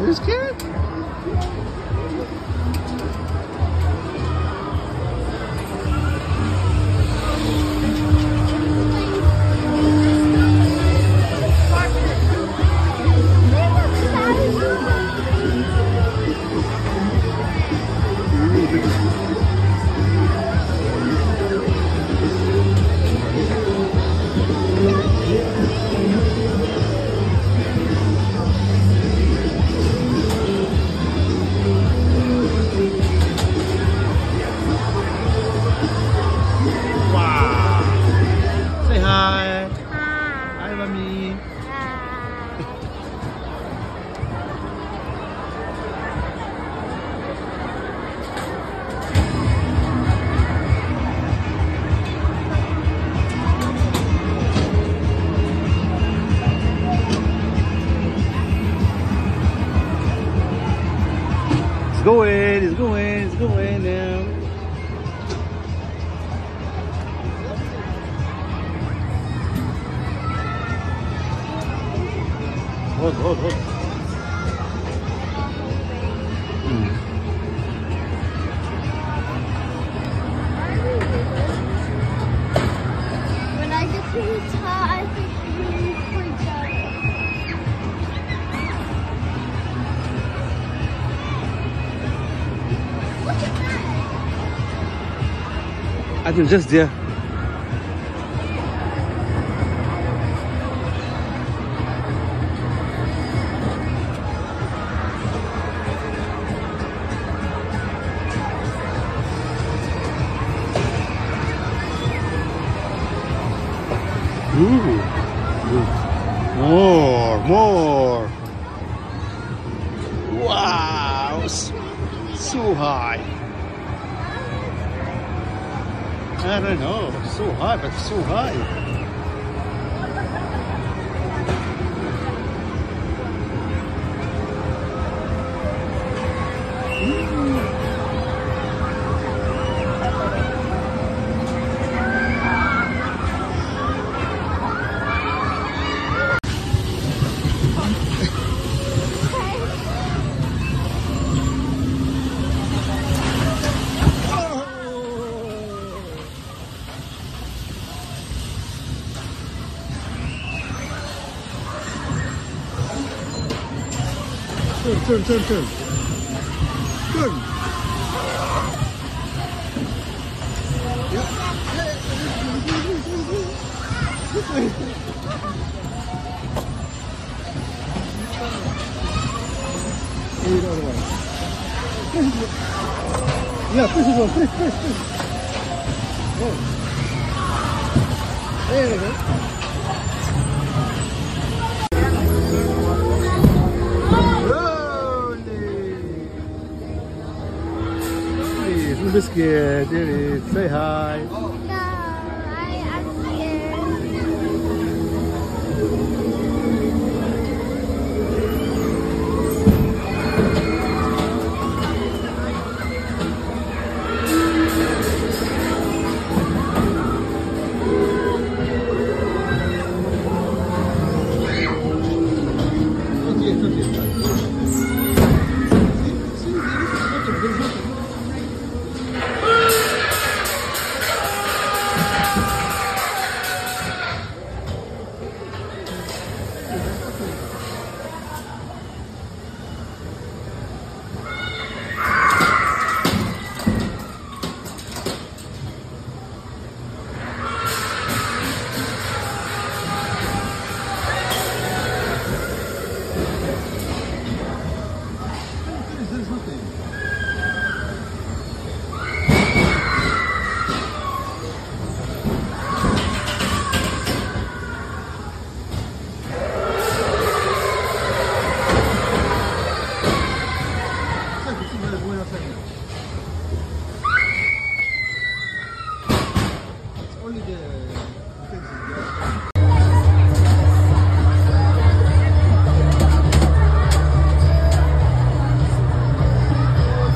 You scared? Wow. Say hi. Hi, mommy. It's going, it's going, it's going now. Hold, hold, hold. When I get to the top, I think I'm really freaked out. Look at that! I think just there. More, more. Wow. So high. I don't know. So high, but so high. Turn, turn, turn, turn. Yeah, push it on, push, push, push. Go. There you go. Biscuit, Say hi. only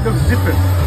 looks different.